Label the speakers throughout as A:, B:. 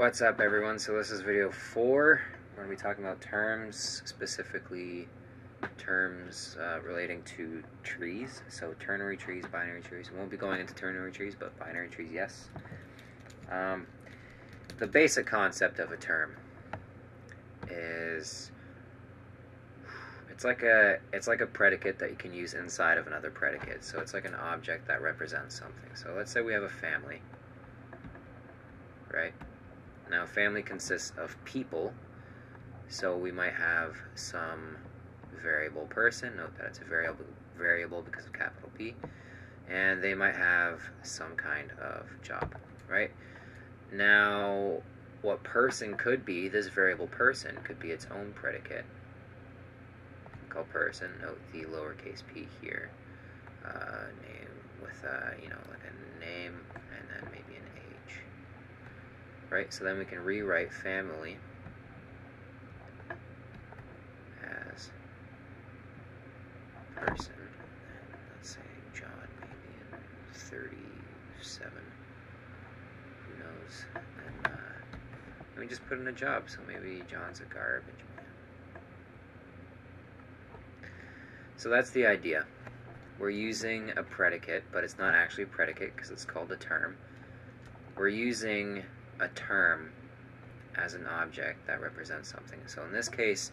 A: What's up everyone? So this is video 4. We're going to be talking about terms, specifically terms uh, relating to trees. So ternary trees, binary trees. We won't be going into ternary trees, but binary trees, yes. Um, the basic concept of a term is it's like a it's like a predicate that you can use inside of another predicate. So it's like an object that represents something. So let's say we have a family, right? Now, family consists of people, so we might have some variable person. Note that it's a variable variable because of capital P, and they might have some kind of job, right? Now, what person could be, this variable person could be its own predicate. Call person. Note the lowercase p here. Uh, name with a, you know, like a name and then maybe an age. Right? So then we can rewrite family as person. Let's say John maybe in 37. Who knows? And uh, let me just put in a job. So maybe John's a garbage man. So that's the idea. We're using a predicate, but it's not actually a predicate because it's called a term. We're using a term as an object that represents something. So in this case,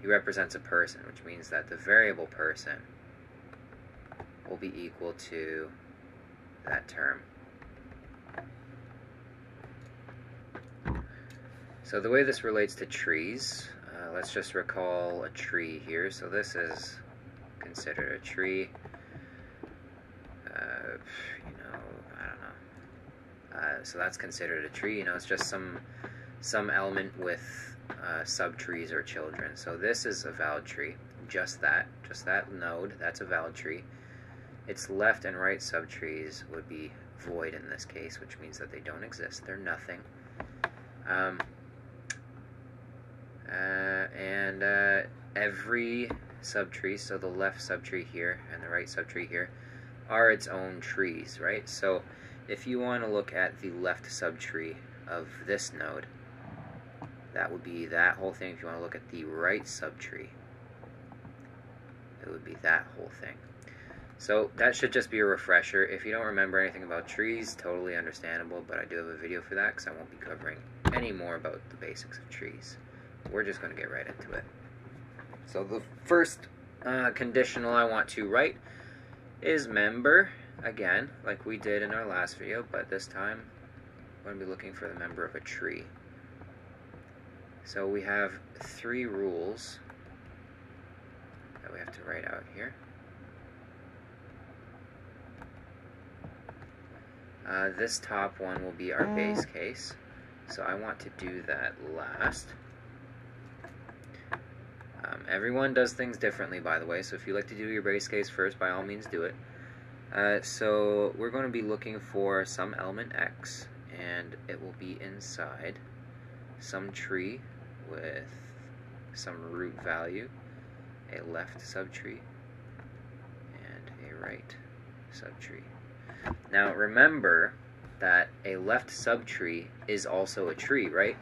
A: he represents a person, which means that the variable person will be equal to that term. So the way this relates to trees, uh, let's just recall a tree here. So this is considered a tree. Uh, you know, I don't know. Uh, so that's considered a tree. You know, it's just some some element with uh, subtrees or children. So this is a valid tree. Just that, just that node. That's a valid tree. Its left and right subtrees would be void in this case, which means that they don't exist. They're nothing. Um, uh, and uh, every subtree, so the left subtree here and the right subtree here, are its own trees, right? So if you want to look at the left subtree of this node, that would be that whole thing. If you want to look at the right subtree, it would be that whole thing. So that should just be a refresher. If you don't remember anything about trees, totally understandable, but I do have a video for that because I won't be covering any more about the basics of trees. We're just going to get right into it. So the first uh, conditional I want to write is member, again, like we did in our last video, but this time I'm going to be looking for the member of a tree. So we have three rules that we have to write out here. Uh, this top one will be our base case, so I want to do that last. Um, everyone does things differently, by the way, so if you like to do your base case first, by all means do it. Uh, so we're going to be looking for some element x, and it will be inside some tree with some root value, a left subtree, and a right subtree. Now remember that a left subtree is also a tree, right?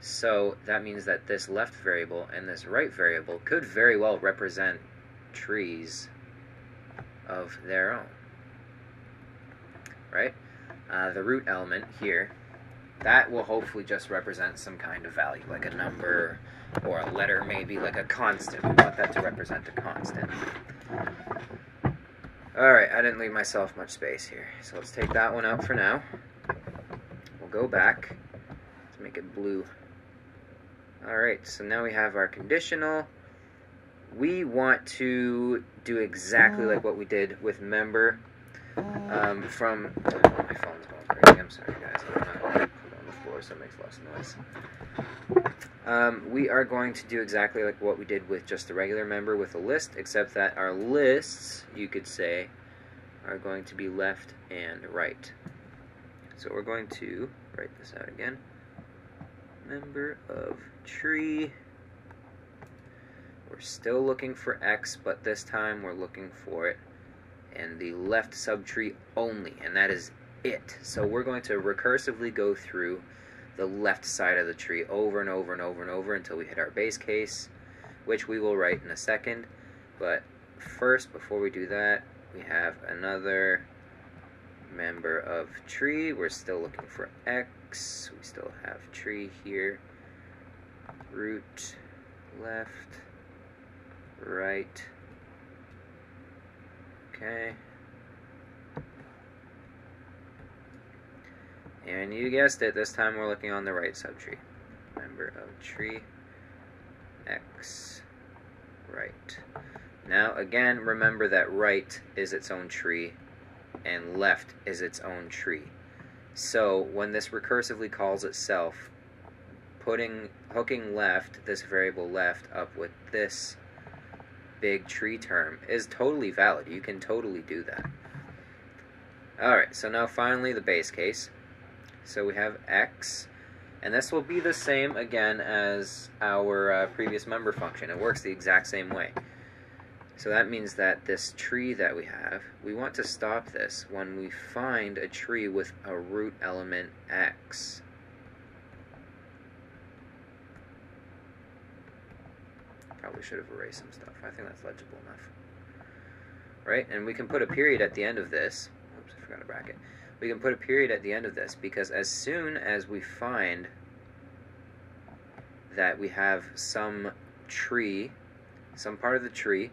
A: So that means that this left variable and this right variable could very well represent trees of their own, right? Uh, the root element here, that will hopefully just represent some kind of value, like a number or a letter maybe, like a constant. We want that to represent a constant. Alright, I didn't leave myself much space here, so let's take that one out for now. We'll go back to make it blue. Alright, so now we have our conditional. We want to do exactly like what we did with member um, from... Oh, my phone's going crazy, I'm sorry guys. I'm not put on the floor so it makes less noise. Um, we are going to do exactly like what we did with just the regular member with a list, except that our lists, you could say, are going to be left and right. So we're going to write this out again member of tree. Still looking for x, but this time we're looking for it in the left subtree only, and that is it. So we're going to recursively go through the left side of the tree over and over and over and over until we hit our base case, which we will write in a second. But first, before we do that, we have another member of tree. We're still looking for X. We still have tree here. Root, left, right. Okay. And you guessed it, this time we're looking on the right subtree. Member of tree, X, right. Now, again, remember that right is its own tree, and left is its own tree. So, when this recursively calls itself, putting hooking left, this variable left, up with this big tree term is totally valid. You can totally do that. Alright, so now finally the base case. So we have x, and this will be the same again as our uh, previous member function. It works the exact same way. So that means that this tree that we have, we want to stop this when we find a tree with a root element x. Probably should have erased some stuff. I think that's legible enough. Right? And we can put a period at the end of this. Oops, I forgot a bracket we can put a period at the end of this because as soon as we find that we have some tree, some part of the tree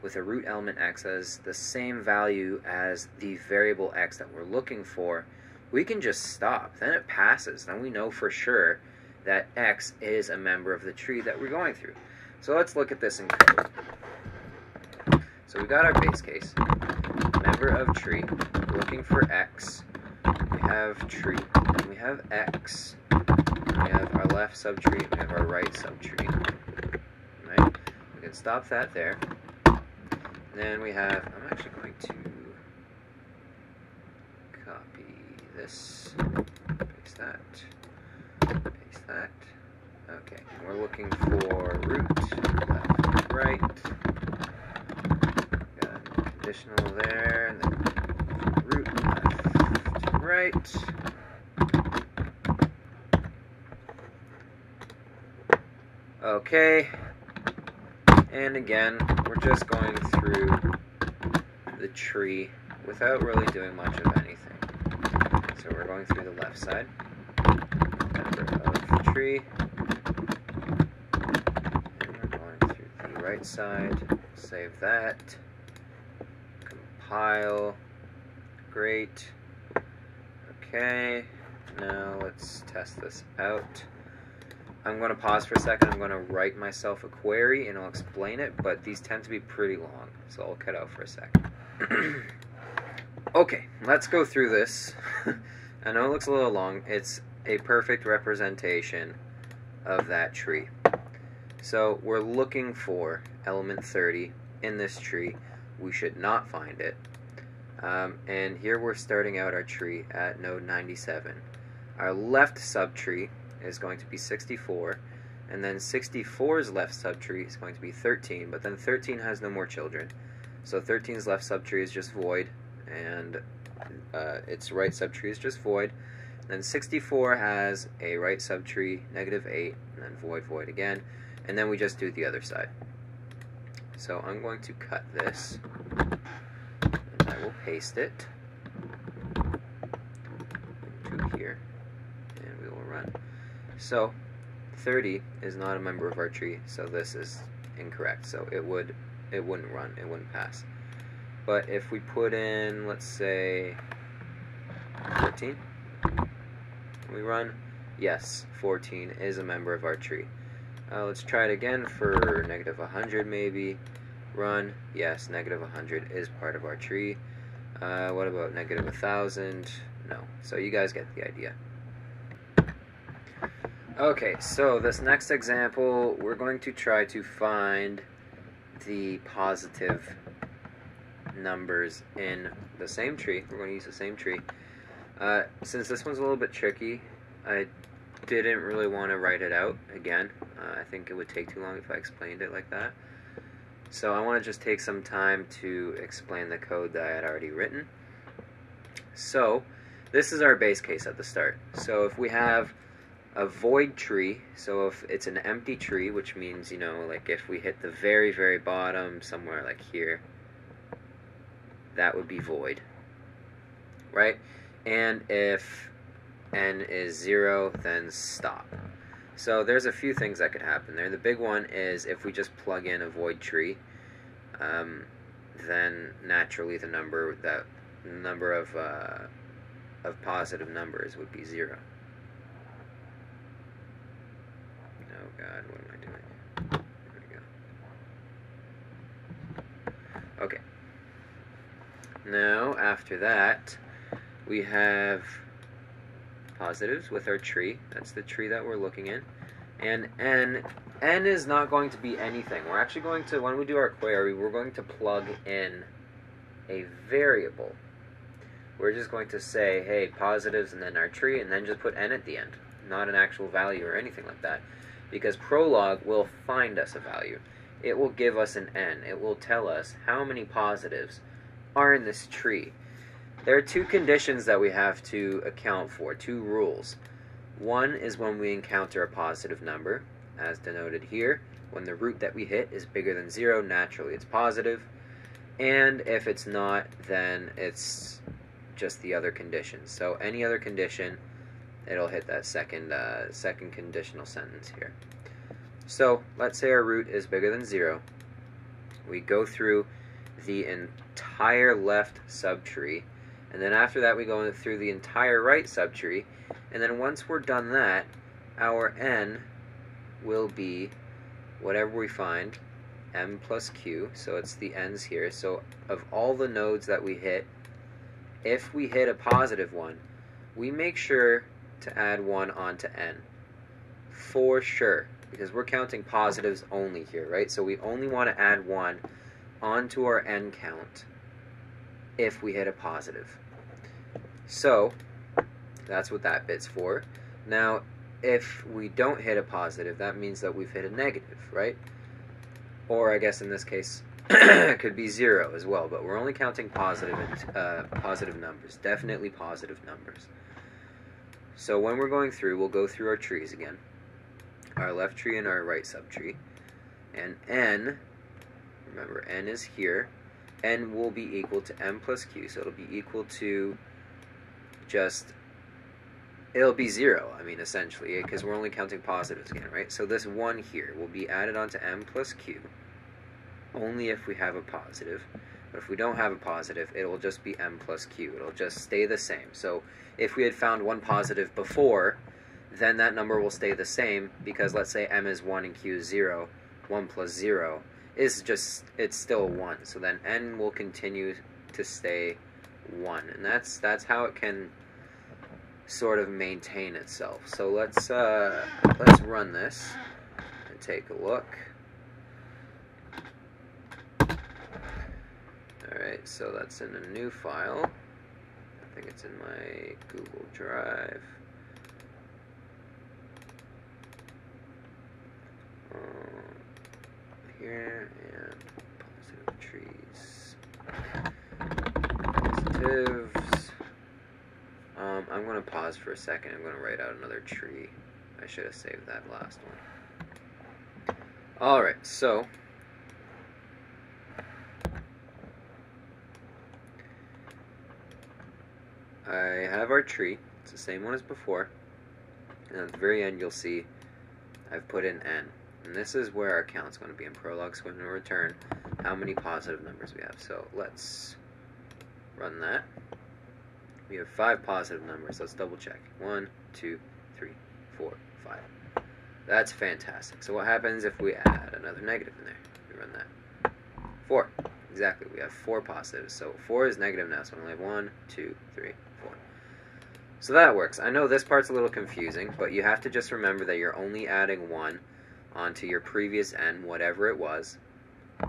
A: with a root element x as the same value as the variable x that we're looking for, we can just stop. Then it passes. Then we know for sure that x is a member of the tree that we're going through. So let's look at this in code. So we got our base case, member of tree, looking for x, we have tree, we have x, we have our left subtree, we have our right subtree. Right? We can stop that there. Then we have, I'm actually going to copy this, paste that, paste that. Okay, we're looking for root, left, right. Got a conditional there, and then root, left, right. Okay, and again, we're just going through the tree without really doing much of anything. So we're going through the left side, member of the tree, and we're going through the right side, save that, compile, great, okay, now let's test this out. I'm going to pause for a second. I'm going to write myself a query and I'll explain it, but these tend to be pretty long, so I'll cut out for a second. okay, let's go through this. I know it looks a little long. It's a perfect representation of that tree. So we're looking for element 30 in this tree. We should not find it. Um, and here we're starting out our tree at node 97. Our left subtree is going to be 64, and then 64's left subtree is going to be 13, but then 13 has no more children. So 13's left subtree is just void, and uh, its right subtree is just void. Then 64 has a right subtree, negative 8, and then void, void again, and then we just do the other side. So I'm going to cut this, and I will paste it to here, and we will run. So 30 is not a member of our tree, so this is incorrect. So it would it wouldn't run, it wouldn't pass. But if we put in, let's say, 14, we run, yes, 14 is a member of our tree. Uh, let's try it again for negative 100 maybe. Run, yes, negative 100 is part of our tree. Uh, what about negative 1000? No. So you guys get the idea. Okay, so this next example, we're going to try to find the positive numbers in the same tree. We're going to use the same tree. Uh, since this one's a little bit tricky, I didn't really want to write it out again. Uh, I think it would take too long if I explained it like that. So I want to just take some time to explain the code that I had already written. So, this is our base case at the start. So if we have a void tree. So if it's an empty tree, which means, you know, like if we hit the very, very bottom, somewhere like here, that would be void. Right? And if n is 0, then stop. So there's a few things that could happen there. The big one is if we just plug in a void tree, um, then naturally the number that number of uh, of positive numbers would be zero. Oh God, what am I doing? There we go. Okay. Now after that, we have positives with our tree. That's the tree that we're looking in. And n, n is not going to be anything. We're actually going to, when we do our query, we're going to plug in a variable. We're just going to say, hey, positives and then our tree, and then just put n at the end. Not an actual value or anything like that. Because Prolog will find us a value. It will give us an n. It will tell us how many positives are in this tree. There are two conditions that we have to account for, two rules. One is when we encounter a positive number, as denoted here. When the root that we hit is bigger than zero, naturally it's positive. And if it's not, then it's just the other condition. So any other condition, it'll hit that second, uh, second conditional sentence here. So let's say our root is bigger than zero. We go through the entire left subtree and then after that, we go through the entire right subtree. And then once we're done that, our n will be whatever we find, m plus q. So it's the n's here. So of all the nodes that we hit, if we hit a positive one, we make sure to add 1 onto n. For sure. Because we're counting positives only here, right? So we only want to add 1 onto our n count if we hit a positive. So, that's what that bit's for. Now, if we don't hit a positive, that means that we've hit a negative, right? Or I guess in this case, it could be zero as well, but we're only counting positive and, uh, positive numbers, definitely positive numbers. So when we're going through, we'll go through our trees again, our left tree and our right subtree, and n, remember n is here, n will be equal to m plus q, so it'll be equal to just it'll be zero, I mean, essentially, eh, because we're only counting positives again, right? So this 1 here will be added onto m plus q only if we have a positive. But if we don't have a positive, it will just be m plus q. It'll just stay the same. So if we had found one positive before, then that number will stay the same because let's say m is 1 and q is 0. 1 plus 0 is just, it's still 1. So then n will continue to stay 1. And that's, that's how it can sort of maintain itself. So let's, uh, let's run this and take a look. Alright, so that's in a new file. I think it's in my Google Drive. Um, here, and positive trees. Positives. Um, I'm going to pause for a second. I'm going to write out another tree. I should have saved that last one. Alright, so I have our tree. It's the same one as before. And at the very end, you'll see I've put in n. And this is where our count's going to be. And Prolog's going to return how many positive numbers we have. So let's run that. We have five positive numbers. Let's double check. One, two, three, four, five. That's fantastic. So what happens if we add another negative in there? We run that. Four. Exactly. We have four positives. So four is negative now. So we only have one, two, three, four. So that works. I know this part's a little confusing, but you have to just remember that you're only adding one onto your previous n, whatever it was,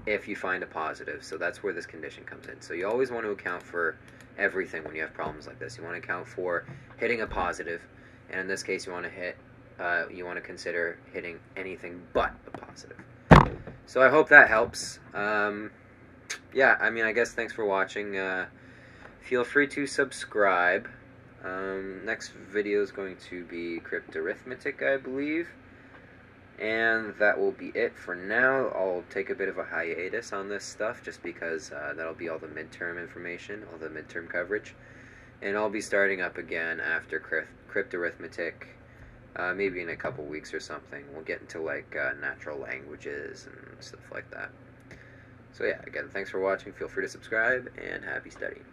A: if you find a positive. So that's where this condition comes in. So you always want to account for everything when you have problems like this. You want to account for hitting a positive, and in this case, you want to hit, uh, you want to consider hitting anything but a positive. So I hope that helps. Um, yeah, I mean, I guess thanks for watching. Uh, feel free to subscribe. Um, next video is going to be cryptarithmetic, I believe. And that will be it for now. I'll take a bit of a hiatus on this stuff just because uh, that'll be all the midterm information, all the midterm coverage. And I'll be starting up again after crypt arithmetic, uh, maybe in a couple weeks or something. We'll get into like uh, natural languages and stuff like that. So yeah, again, thanks for watching. Feel free to subscribe and happy studying.